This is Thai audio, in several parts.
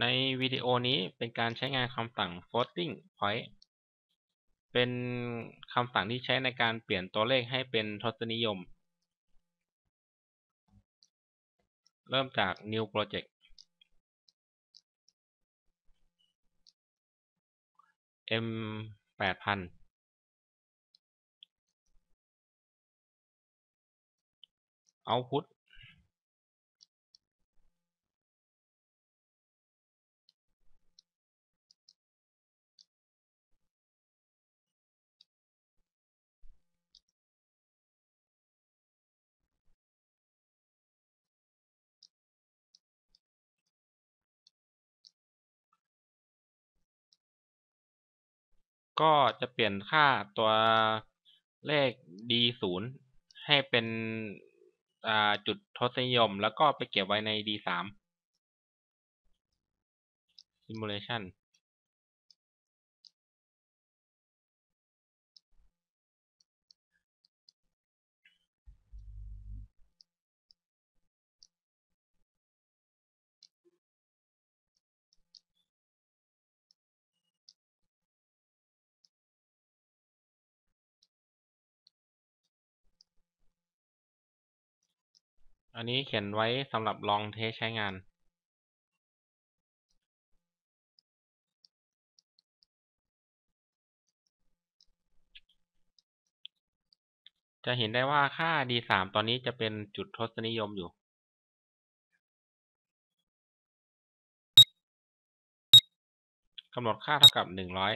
ในวิดีโอนี้เป็นการใช้งานคำสั่ง floating point เป็นคำสั่งที่ใช้ในการเปลี่ยนตัวเลขให้เป็นทศนิยม เริ่มจาก new project m แปดพัน ก็จะเปลี่ยนค่าตัวเลข d ศูนย์ให้เป็นจุดทศนิยม แล้วก็ไปเก็บไว้ใน d สาม simulation อันนี้เขียนไว้สำหรับลองเทสใช้งาน จะเห็นได้ว่าค่า d3 ตอนนี้จะเป็นจุดทศนิยมอยู่ กำหนดค่าเท่ากับหนึ่งร้อย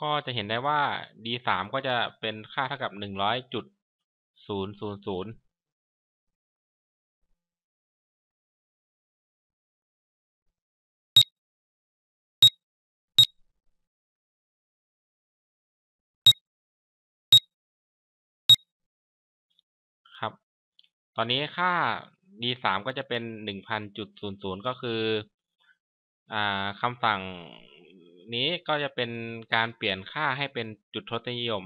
ก็จะเห็นได้ว่า d สามก็จะเป็นค่าเท่ากับหนึ่งร้อยจุดศูนย์ศูนย์ศูนย์ครับ ตอนนี้ค่า d สามก็จะเป็นหนึ่งพันจุดศูนย์ศูนย์ก็คือ อ่าคำสั่ง นี้ก็จะเป็นการเปลี่ยนค่าให้เป็นจุดทศนิยม